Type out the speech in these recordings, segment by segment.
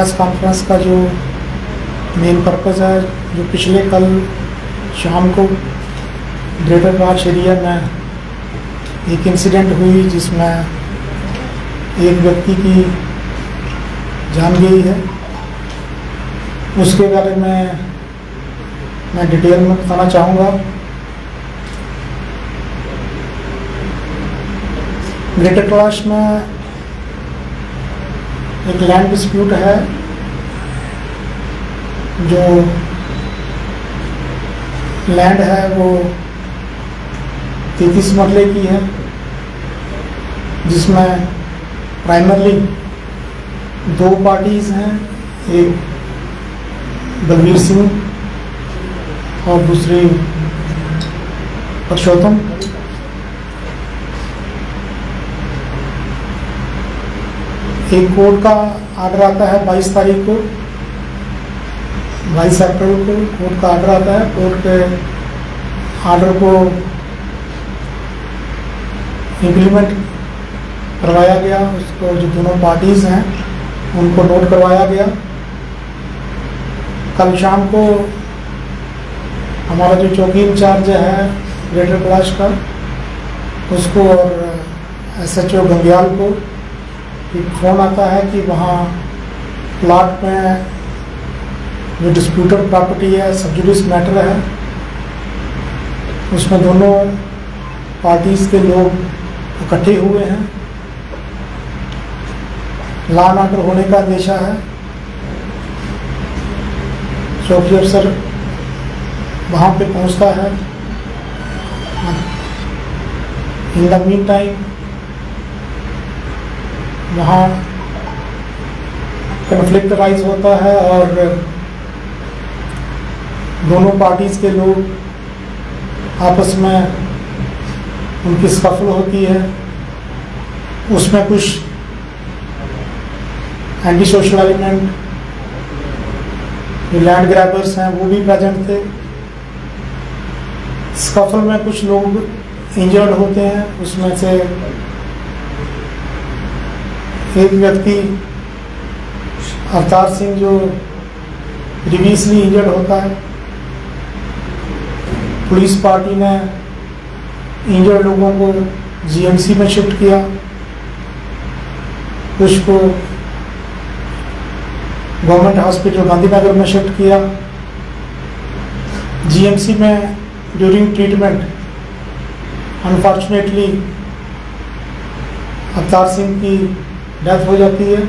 Press conference का जो main purpose है, जो पिछले कल शाम को ग्रेटर राज एरिया में एक इंसिडेंट हुई जिसमें एक व्यक्ति की जान गई है। उसके बारे में मैं डिटेल में बताना चाहूँगा। ग्रेटर कैलाश में एक लैंड डिस्प्यूट है, जो लैंड है वो तैतीस मरले की है, जिसमें प्राइमरली दो पार्टीज़ हैं, एक बलवीर सिंह और दूसरी परशोत्तम एक कोर्ट का आर्डर आता है 22 तारीख को 22 अप्रैल को कोर्ट का आर्डर आता है। कोर्ट के आर्डर को इम्प्लीमेंट करवाया गया। उसको जो दोनों पार्टीज़ हैं, उनको नोट करवाया गया। कल शाम को हमारा जो चौकी इंचार्ज है ग्रेटर कैलाश का, उसको और एस एच ओ गंग्याल को एक फ़ोन आता है कि वहाँ प्लाट में जो डिस्प्यूटेड प्रॉपर्टी है सब्जुडिस मैटर है, उसमें दोनों पार्टीज़ के लोग इकट्ठे हुए हैं। लॉ एंड ऑर्डर होने का अंदेशा है। चौकी अफसर वहाँ पे पहुँचता है। इन द मीन टाइम वहाँ कन्फ्लिक्ट राइज होता है और दोनों पार्टीज़ के लोग आपस में उनकी स्कफल होती है। उसमें कुछ एंटी सोशल एलिमेंट जो लैंड ग्रैबर्स हैं, वो भी प्रेजेंट थे। स्कफल में कुछ लोग इंजर्ड होते हैं, उसमें से एक व्यक्ति, अवतार सिंह, जो प्रीवियसली इंजर्ड होता है। पुलिस पार्टी ने इंजर्ड लोगों को जीएमसी में शिफ्ट किया। कुछ को गवर्नमेंट हॉस्पिटल गांधीनगर में शिफ्ट किया। जीएमसी में during treatment unfortunately Avtar Singh की डेथ हो जाती है।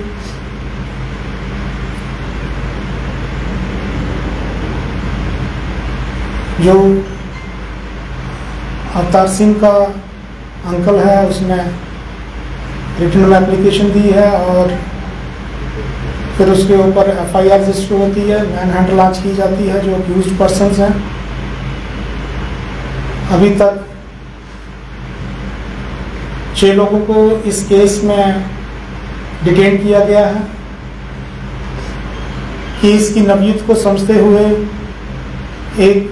जो अवतार सिंह का अंकल है, उसने रिटर्न एप्लीकेशन दी है और फिर उसके ऊपर एफआईआर रजिस्टर होती है मैन हैंड लॉन्च की जाती है, जो अक्यूज पर्सन हैं। अभी तक छह लोगों को इस केस में डिटेन किया गया है की नवीयत को समझते हुए एक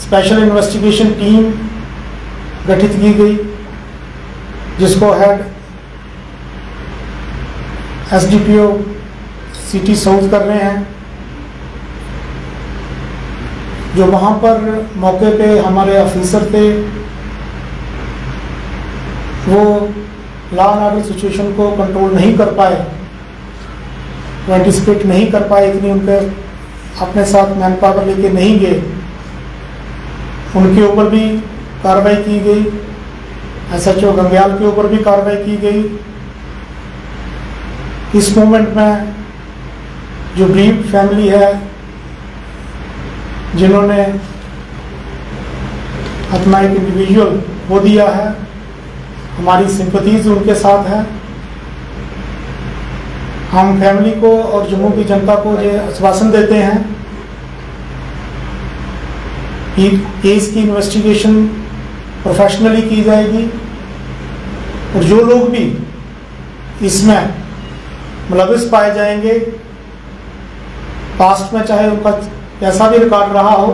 स्पेशल इन्वेस्टिगेशन टीम गठित की गई, जिसको हेड एसडीपीओ सिटी साउथ कर रहे हैं, जो वहाँ पर मौके पे हमारे ऑफिसर थे, वो लॉ एंड ऑर्डर सिचुएशन को कंट्रोल नहीं कर पाए वो एंटिसिपेट नहीं कर पाए इतनी उनके अपने साथ मैन पावर लेके नहीं गए, उनके ऊपर भी कार्रवाई की गई एस एच ओ गंग्याल के ऊपर भी कार्रवाई की गई। इस मोमेंट में जो गरीब फैमिली है, जिन्होंने अपना एक इंडिविजुअल वो दिया है हमारी सिंपथीज उनके साथ है। हम फैमिली को और जम्मू की जनता को ये आश्वासन देते हैं कि केस की इन्वेस्टिगेशन प्रोफेशनली की जाएगी और जो लोग भी इसमें मुलविस पाए जाएँगे पास्ट में चाहे उनका कैसा भी रिकॉर्ड रहा हो,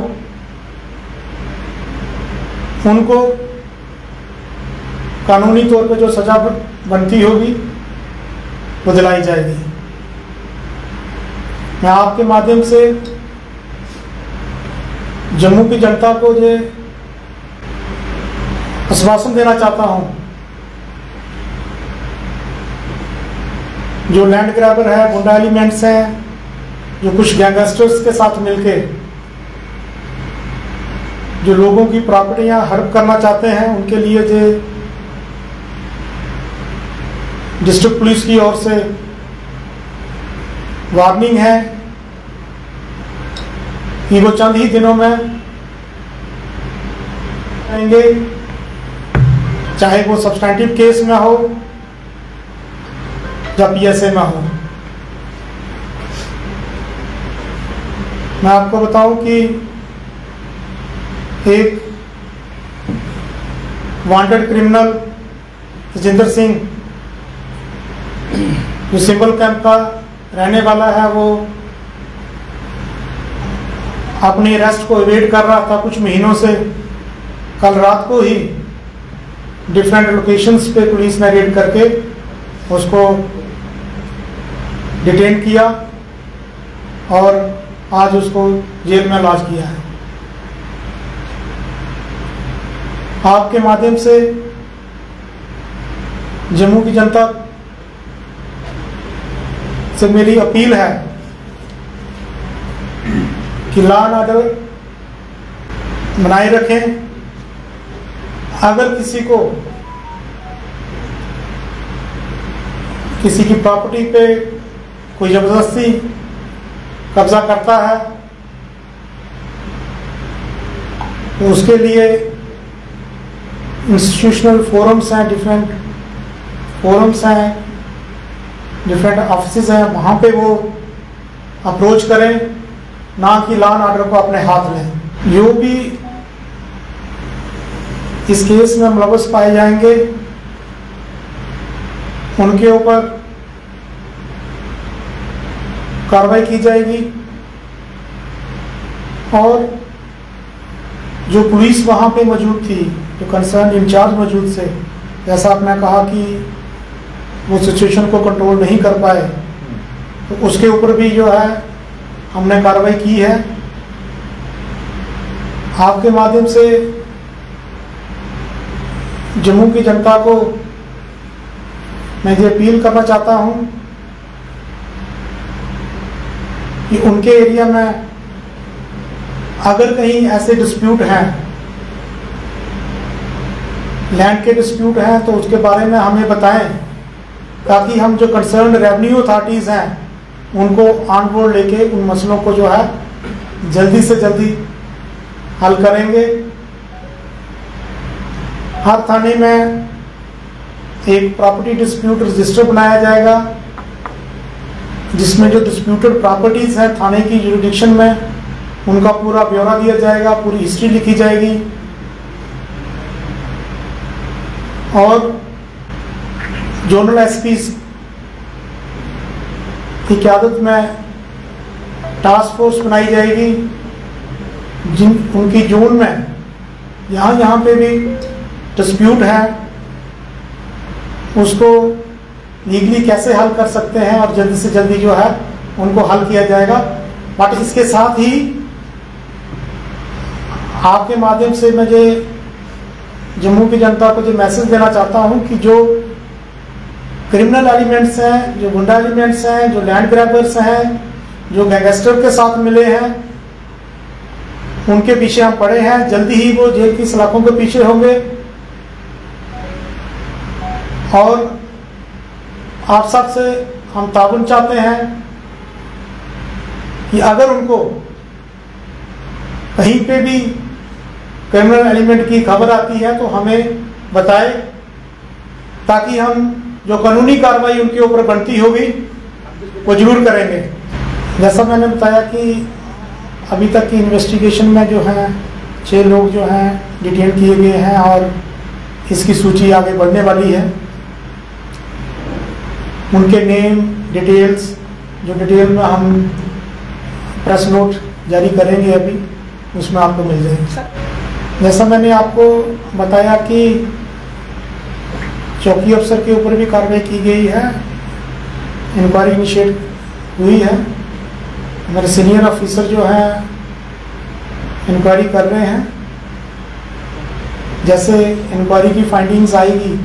उनको कानूनी तौर पे जो सजा बनती होगी, वो दिलाई जाएगी। मैं आपके माध्यम से जम्मू की जनता को जो आश्वासन देना चाहता हूँ। जो लैंड ग्रैबर है गुंडा एलिमेंट्स हैं, जो कुछ गैंगस्टर्स के साथ मिलके, जो लोगों की प्रॉपर्टियाँ हड़प करना चाहते हैं, उनके लिए जो डिस्ट्रिक्ट पुलिस की ओर से वार्निंग है कि वो चंद ही दिनों में आएँगे, चाहे वो सब्सटैंटिव केस में हो या पीएसए में हो। मैं आपको बताऊँ कि एक वांटेड क्रिमिनल तजिंदर सिंह जो सिंबल कैंप का रहने वाला है, वो अपने अरेस्ट को अवेट कर रहा था कुछ महीनों से। कल रात को ही डिफरेंट लोकेशंस पे पुलिस ने रेड करके उसको डिटेन किया और आज उसको जेल में लॉज किया है। आपके माध्यम से जम्मू की जनता से मेरी अपील है कि लॉ ऑर्डर बनाए रखें। अगर किसी को किसी की प्रॉपर्टी पे कोई ज़बरदस्ती कब्जा करता है तो उसके लिए इंस्टीट्यूशनल फोरम्स हैं डिफरेंट फोरम्स हैं। डिफरेंट ऑफ़िस हैं, वहाँ पे वो अप्रोच करें, ना कि लॉ एंड ऑर्डर को अपने हाथ लें। जो भी इस केस में मुलवस पाए जाएँगे, उनके ऊपर कार्रवाई की जाएगी। और जो पुलिस वहाँ पे मौजूद थी, जो कंसर्न इंचार्ज मौजूद थे, जैसा आपने कहा कि वो सिचुएशन को कंट्रोल नहीं कर पाए। तो उसके ऊपर भी जो है, हमने कार्रवाई की है। आपके माध्यम से जम्मू की जनता को मैं ये अपील करना चाहता हूँ कि उनके एरिया में अगर कहीं ऐसे डिस्प्यूट हैं लैंड के डिस्प्यूट हैं तो उसके बारे में हमें बताएँ। ताकि हम जो कंसर्न रेवेन्यू अथॉरिटीज हैं, उनको ऑन बोर्ड लेके उन मसलों को जो है, जल्दी से जल्दी हल करेंगे। हर थाने में एक प्रॉपर्टी डिस्प्यूट रजिस्टर बनाया जाएगा, जिसमें जो डिस्प्यूटेड प्रॉपर्टीज़ हैं थाने की जुरिडिक्शन में, उनका पूरा ब्यौरा दिया जाएगा, पूरी हिस्ट्री लिखी जाएगी। और जोनल एसपी की क्यादत में टास्क फोर्स बनाई जाएगी, जिन, उनकी जोन में। यहाँ यहाँ पे भी डिस्प्यूट है, उसको लीगली कैसे हल कर सकते हैं, और जल्दी से जल्दी जो है, उनको हल किया जाएगा। बट इसके साथ ही आपके माध्यम से मैं मुझे जम्मू की जनता को जो मैसेज देना चाहता हूँ कि जो क्रिमिनल एलिमेंट्स हैं, जो गुंडा एलिमेंट्स हैं, जो लैंड ग्रैबर्स हैं, जो गैंगस्टर के साथ मिले हैं, उनके पीछे हम पड़े हैं। जल्दी ही वो जेल की सलाखों के पीछे होंगे। और आप सबसे हम ताबन चाहते हैं कि अगर उनको कहीं पे भी क्रिमिनल एलिमेंट की खबर आती है तो हमें बताए, ताकि हम जो कानूनी कार्रवाई उनके ऊपर बनती होगी वो ज़रूर करेंगे। जैसा मैंने बताया कि अभी तक की इन्वेस्टिगेशन में जो है छह लोग जो हैं डिटेन किए गए हैं और इसकी सूची आगे बढ़ने वाली है। उनके नेम डिटेल्स जो डिटेल में हम प्रेस नोट जारी करेंगे अभी उसमें आपको मिल जाएँगे। जैसा मैंने आपको बताया कि चौकी अफसर के ऊपर भी कार्रवाई की गई है। इंक्वायरी इनिशिएट हुई है। मेरे सीनियर ऑफिसर जो हैं इंक्वायरी कर रहे हैं। जैसे इंक्वायरी की फाइंडिंग्स आएगी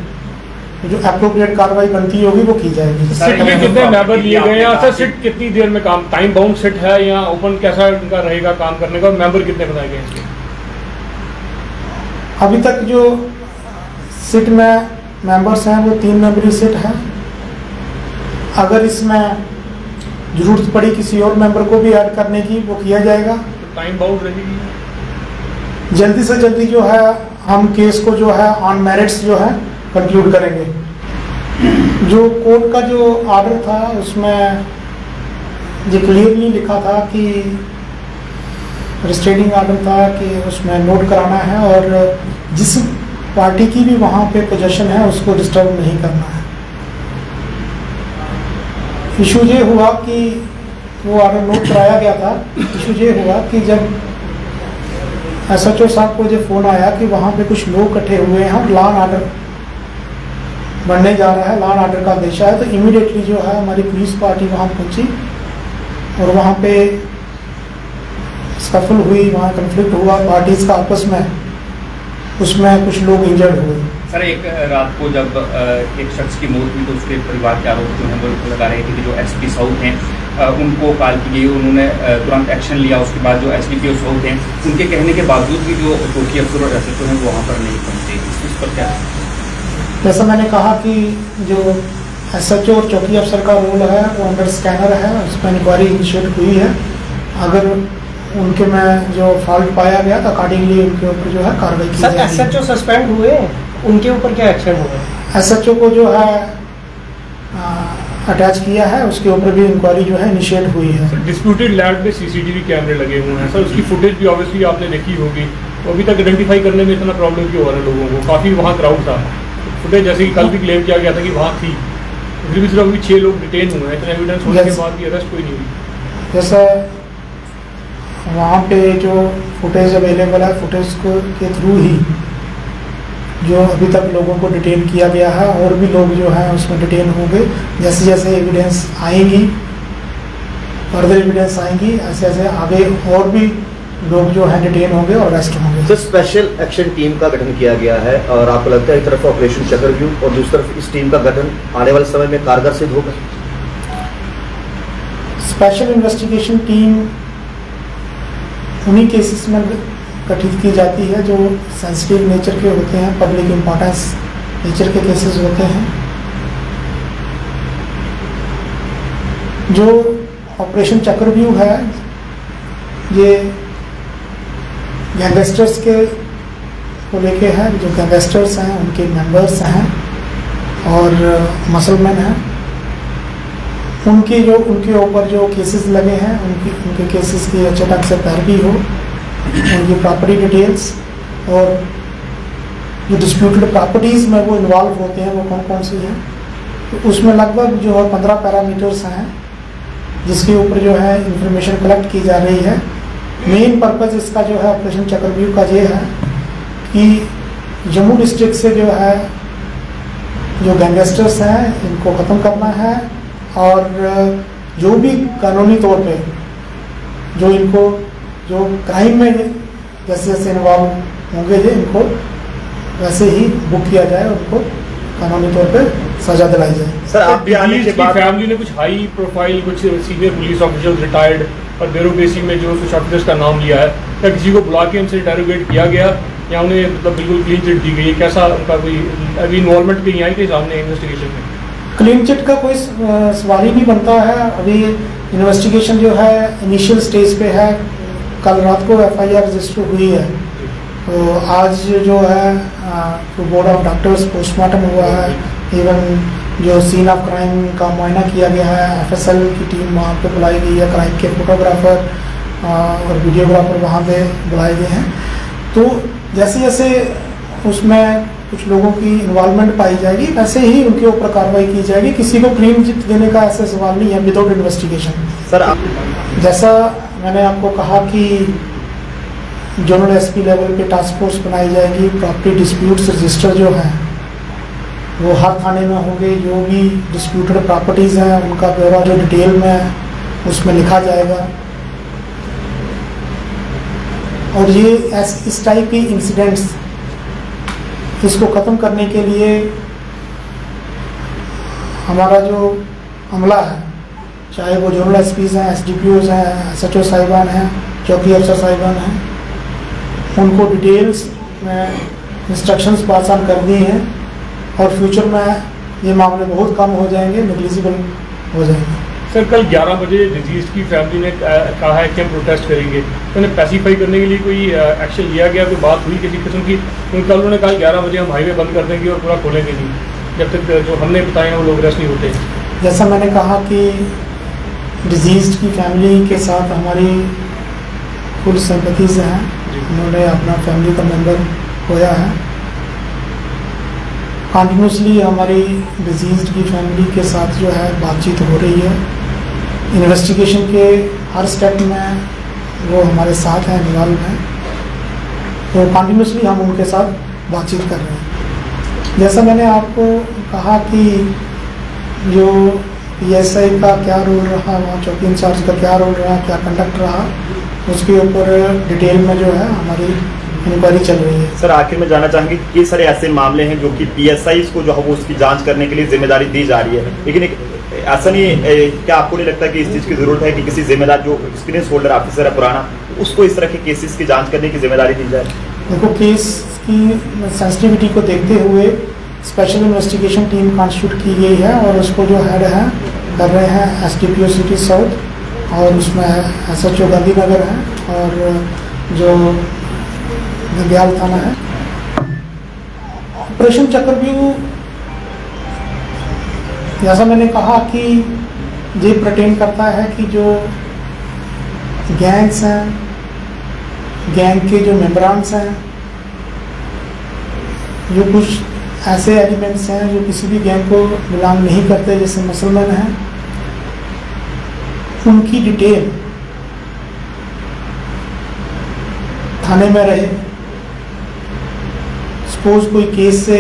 जो अप्रोप्रिएट कार्रवाई बनती होगी वो की जाएगी। सिट में कितने मेंबर लिए गए हैं? सर सिट कितनी देर में काम टाइम बाउंड सिट है या ओपन कैसा इनका रहेगा काम करने का? मेंबर कितने बनाए गए हैं अभी तक जो सिट में मेंबर्स हैं वो तीन मेंबरी सिट है। अगर इसमें ज़रूरत पड़ी किसी और मेंबर को भी ऐड करने की वो किया जाएगा। तो टाइम बाउंड रहेगी। जल्दी से जल्दी जो है हम केस को जो है ऑन मेरिट्स जो है कंक्लूड करेंगे। जो कोर्ट का जो ऑर्डर था उसमें ये क्लियरली लिखा था कि रिस्ट्रेनिंग ऑर्डर था कि उसमें नोट कराना है और जिस पार्टी की भी वहाँ पे पोजेशन है, उसको डिस्टर्ब नहीं करना है। इशू ये हुआ कि वो ऑर्डर नोट कराया गया था। इशू ये हुआ कि जब एस एच ओ साहब को जो फ़ोन आया कि वहाँ पे कुछ लोग इकट्ठे हुए हैं और लॉ ऑर्डर बनने जा रहा है लॉ ऑर्डर का देशा है तो इमीडिएटली जो है हमारी पुलिस पार्टी वहाँ पहुँची और वहाँ पे स्कफल हुई, वहाँ कन्फ्लिक्ट हुआ पार्टीज़ का आपस में। उसमें कुछ लोग इंजर्ड हुए। सर एक रात को जब एक शख्स की मौत हुई तो उसके परिवार के आरोप जो हैं वो लगा रहे थे कि जो एसपी साउथ हैं उनको कॉल की गई उन्होंने तुरंत एक्शन लिया। उसके बाद जो एस डी पी साउथ हैं उनके कहने के बावजूद भी जो चौकी अफसर और एस एच ओ हैं वो वहाँ पर नहीं पहुँचे। इस पर क्या? जैसा मैंने कहा कि जो एस एच ओ और चौकी अफसर का रोल है वो अंडर स्कैनर है उस पर इंक्वायरी इनिशिएट हुई है। अगर उनके में जो फॉल्ट पाया गया था अकॉर्डिंगली उनके ऊपर जो है कार्रवाई की सर एस जाएगी सस्पेंड हुए उनके ऊपर क्या एक्शन होगा एस एच को जो है अटैच किया है उसके ऊपर भी इंक्वायरी जो है इनिशिएट हुई है। डिस्प्यूटेड लैंड में सीसीटीवी कैमरे लगे हुए हैं। सर उसकी फुटेज भी ऑब्वियसली आपने देखी होगी। तो अभी तक आइडेंटिफाई करने में इतना प्रॉब्लम क्यों हो रहा है लोगों को? काफ़ी वहाँ क्राउड था। फुटेज जैसे कि कल भी क्लेम किया गया था कि वहाँ थी। फिर भी सिर्फ़ अभी छः लोग डिटेन हुए हैं। इतना एविडेंस होने के बाद भी अरेस्ट कोई नहीं हुई। जैसा वहाँ पे जो फुटेज अवेलेबल है फुटेज को के थ्रू ही जो अभी तक लोगों को डिटेन किया गया है और भी लोग जो हैं उसमें डिटेन होंगे। जैसे जैसे एविडेंस आएँगी फर्दर एविडेंस आएँगी ऐसे ऐसे आगे और भी लोग जो हैं डिटेन होंगे और अरेस्ट होंगे। सर स्पेशल एक्शन टीम का गठन किया गया है और आपको लगता है एक तरफ़ ऑपरेशन चक्रव्यूह और दूसरी तरफ़ इस टीम का गठन आने वाले समय में कारगर सिद्ध होगा? स्पेशल इन्वेस्टिगेशन टीम उन्हीं केसेस में गठित की जाती है जो सेंसिटिव नेचर के होते हैं पब्लिक इम्पोर्टेंस नेचर के केसेस होते हैं। जो ऑपरेशन चक्रव्यूह है, ये गैंगस्टर्स के को लेके है, जो गैंगस्टर्स हैं, उनके मेंबर्स हैं और मसलमैन हैं। उनके जो, उनके ऊपर जो केसेस लगे हैं, उनकी, उनके केसेस की अच्छे ढंग से पैरवी हो, उनकी प्रॉपर्टी डिटेल्स और जो डिस्प्यूटेड प्रॉपर्टीज़ में वो इन्वॉल्व होते हैं, वो कौन कौन सी हैं तो उसमें लगभग जो है पंद्रह पैरामीटर्स हैं, जिसके ऊपर जो है इंफॉर्मेशन कलेक्ट की जा रही है। मेन पर्पज़ इसका जो है ऑपरेशन चक्रव्यू का ये है कि जम्मू डिस्ट्रिक्ट से जो है, जो गैंगस्टर्स हैं, इनको ख़त्म करना है और जो भी कानूनी तौर पे जो इनको जो क्राइम में जैसे जैसे इन्वॉल्व होंगे इनको वैसे ही बुक किया जाए उनको कानूनी तौर पे सजा दिलाई जाए। सर आप भी आने के बाद फैमिली ने कुछ हाई प्रोफ़ाइल कुछ सीनियर पुलिस ऑफिसर रिटायर्ड और बेरोबेसी में जो कुछ ऑफिसर्स का नाम लिया है क्या किसी को बुला के उनसे इंटेरोगेट किया गया? या उन्हें मतलब बिल्कुल क्लीन चिट दी गई है? कैसा उनका कोई अभी इन्वॉल्वमेंट कहीं आई के सामने इन्वेस्टिगेशन में? क्लीन चिट का कोई सवाल ही नहीं बनता है। अभी इन्वेस्टिगेशन जो है इनिशियल स्टेज पे है। कल रात को एफआईआर रजिस्टर हुई है। तो आज जो है तो बोर्ड ऑफ़ डॉक्टर्स पोस्टमार्टम हुआ है इवन जो सीन ऑफ़ क्राइम का मुआयना किया गया है एफएसएल की टीम वहाँ पे बुलाई गई है क्राइम के फोटोग्राफर और वीडियोग्राफर वहाँ पे बुलाए गए हैं। तो जैसे जैसे उसमें कुछ लोगों की इन्वॉल्वमेंट पाई जाएगी वैसे ही उनके ऊपर कार्रवाई की जाएगी। किसी को क्लीन चिट देने का ऐसा सवाल नहीं है विदाउट इन्वेस्टिगेशन सर आप जैसा मैंने आपको कहा कि जोनल एसपी लेवल पे टास्क फोर्स बनाई जाएगी प्रॉपर्टी डिस्प्यूट्स रजिस्टर जो हैं वो हर थाने में होंगे। जो भी डिस्प्यूटेड प्रॉपर्टीज़ हैं उनका ब्यौरा जो डिटेल में है उसमें लिखा जाएगा। और ये इस टाइप के इंसिडेंट्स इसको ख़त्म करने के लिए हमारा जो अमला है, चाहे वो जोनल एस पीज़ हैं एस डी पी ओज़ हैं एस एच ओ साहिबान हैं, चौकी अफसर साहिबान हैं, उनको डिटेल्स में इंस्ट्रक्शंस पास ऑन कर दिए हैं और फ्यूचर में ये मामले बहुत कम हो जाएँगे निगलिजिबल हो जाएँगे। सर कल 11 बजे डिज़ीज़ की फैमिली ने कहा है कि हम प्रोटेस्ट करेंगे। तो उन्हें पैसिफाई करने के लिए कोई एक्शन लिया गया कोई बात हुई किसी किस्म की? उन कल उन्होंने कहा 11 बजे हम हाईवे बंद कर देंगे और पूरा खोलेंगे नहीं। जब तक जो हमने बताए हैं वो लोग रेस्ट नहीं होते। जैसा मैंने कहा कि डिज़ीज़ की फैमिली के साथ हमारी फुल सिंपथीज हैं। उन्होंने अपना फैमिली का मेंबर खोया है। कॉन्टीन्यूसली हमारी डिज़ीज़ की फैमिली के साथ जो है बातचीत हो रही है। इन्वेस्टिगेशन के हर स्टेप में वो हमारे साथ हैं इन्वॉल्व हैं। तो कॉन्टीन्यूसली हम उनके साथ बातचीत कर रहे हैं। जैसा मैंने आपको कहा कि जो पी एस आई का क्या रोल रहा, वहाँ चौकी इंचार्ज का क्या रोल रहा, क्या कंडक्ट रहा, उसके ऊपर डिटेल में जो है हमारी इंक्वायरी चल रही है। सर, आखिर में जानना चाहेंगे कि सारे ऐसे मामले हैं जो कि पीएसआई को जो है वो उसकी जाँच करने के लिए ज़िम्मेदारी दी जा रही है। लेकिन एक ऐसा नहीं क्या आपको नहीं लगता कि इस चीज़ की ज़रूरत है कि किसी जिम्मेदार, जो एक्सपीरियंस होल्डर ऑफिसर है, पुराना, उसको इस तरह के केसेस की जाँच करने की ज़िम्मेदारी दी जाए? देखो केस की सेंसिटिविटी को देखते हुए स्पेशल इन्वेस्टिगेशन टीम कॉन्स्टिट्यूट की गई है और उसको जो हेड है, कर रहे हैं S T P O city south और उसमें एस एच ओ गांधीनगर है और जो गंग्याल थाना है। ऑपरेशन चक्रव्यूह जैसा मैंने कहा कि ये प्रटेन करता है कि जो गैंग्स हैं गैंग के जो मेम्बरान्स हैं, जो कुछ ऐसे एलिमेंट्स हैं जो किसी भी गैंग को बिलोंग नहीं करते जैसे मुसलमान हैं, उनकी डिटेल थाने में रहे। सपोज़ कोई केस से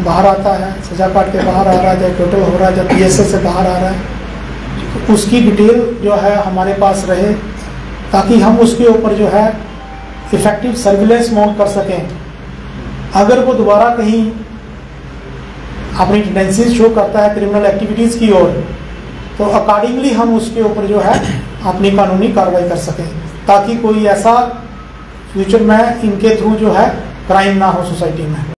बाहर आता है, सजा काट के बाहर आ रहा है या टोटल हो रहा है या पी से बाहर आ रहा है। तो उसकी डिटेल जो है हमारे पास रहे, ताकि हम उसके ऊपर जो है इफ़ेक्टिव सर्विलेंस माउंट कर सकें। अगर वो दोबारा कहीं अपनी टेंडेंसीज शो करता है क्रिमिनल एक्टिविटीज़ की ओर तो अकॉर्डिंगली हम उसके ऊपर जो है अपनी कानूनी कार्रवाई कर सकें, ताकि कोई ऐसा फ्यूचर में इनके थ्रू जो है क्राइम ना हो सोसाइटी में।